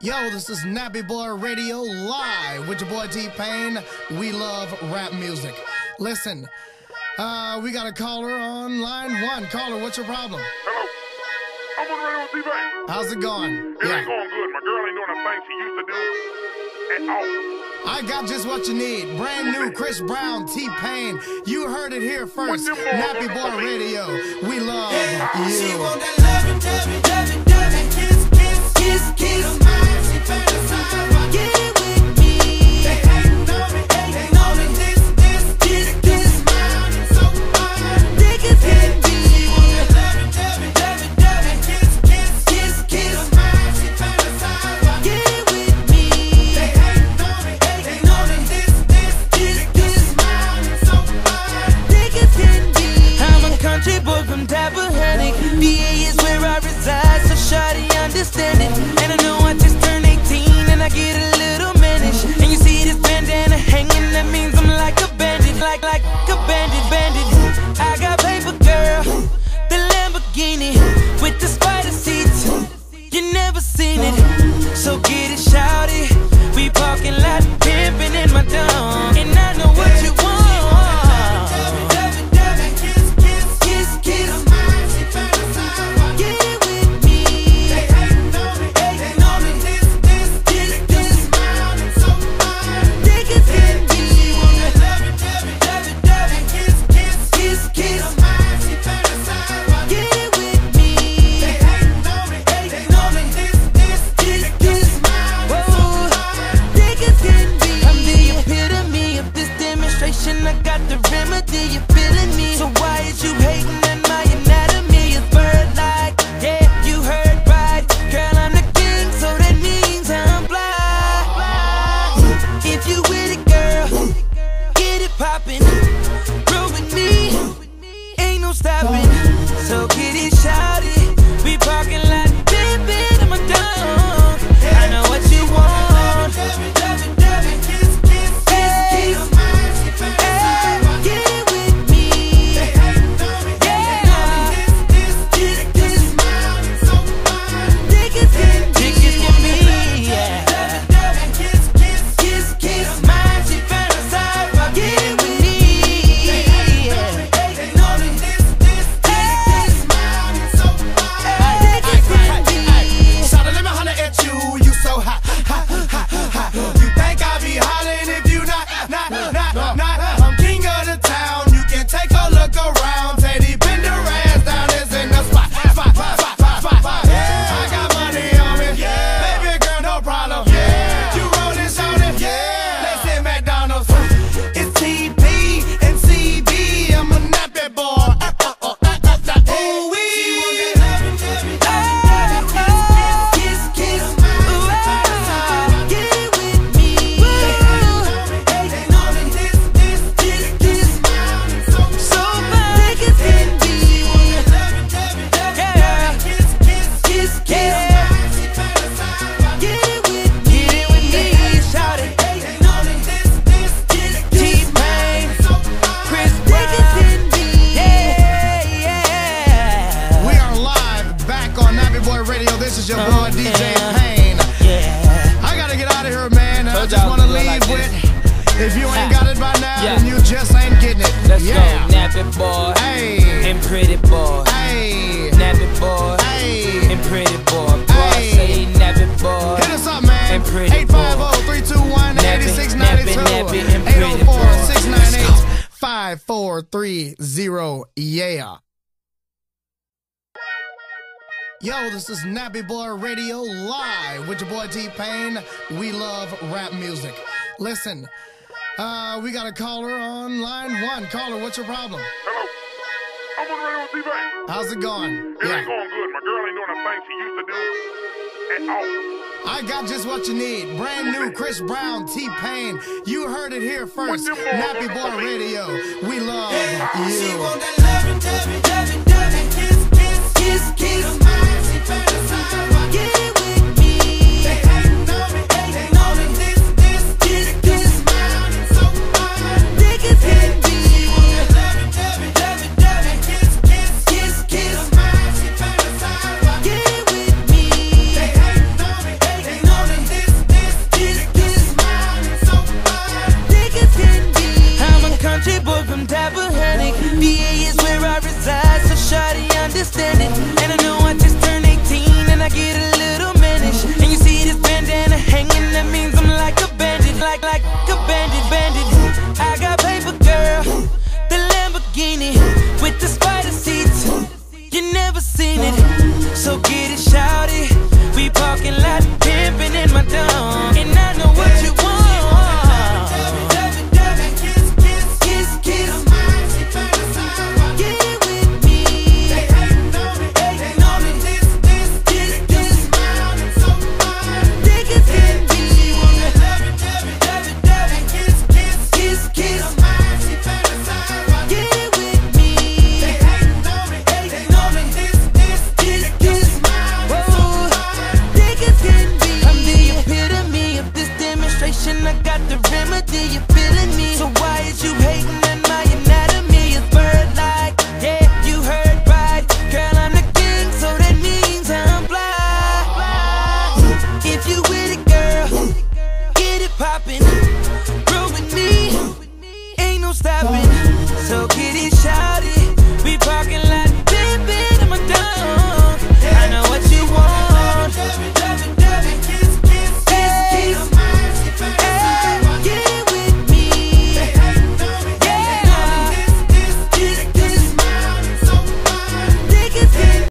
Yo, this is Nappy Boy Radio live with your boy T Pain. We love rap music. Listen, uh, we got a caller on line one. Caller, what's your problem? Hello. I'm on the radio with T-Pain. How's it going? It ain't going good. My girl ain't doing the thing she used to do at all. I got just what you need. Brand new Chris Brown, T Pain. You heard it here first. What them boys Nappy on Boy the Radio. We love She you. Kiss, kiss, never seen it, so get it, shouty. We parking lot pimping in my dome, remedy, you nappy boy Hey. and pretty boy. Hey. Nappy boy Hey. and pretty boy. Boy, Hey. say nappy boy. Hit us up, man. And pretty 850 321 Nappy, 8692. nappy, nappy, and pretty 804 698 5430. Yeah. Yo, this is Nappy Boy Radio live with your boy T Pain. We love rap music. Listen, uh, we got a caller on line one. Caller, what's your problem? Hello. I'm on the radio with T-Pain. How's it going? It ain't going good. My girl ain't doing the thing she used to do at all. I got just what you need. Brand new Chris Brown, T Pain. You heard it here first. What them boys Nappy on Boy Radio. We love She you. want that loving, loving, loving, loving, kiss, kiss, kiss, kiss. And I know I just turned 18 and I get a little manish. And you see this bandana hanging, that means I'm like a bandit, like, like a bandit, bandit. I got paper, girl, the Lamborghini with the spider seats. You never seen it, so get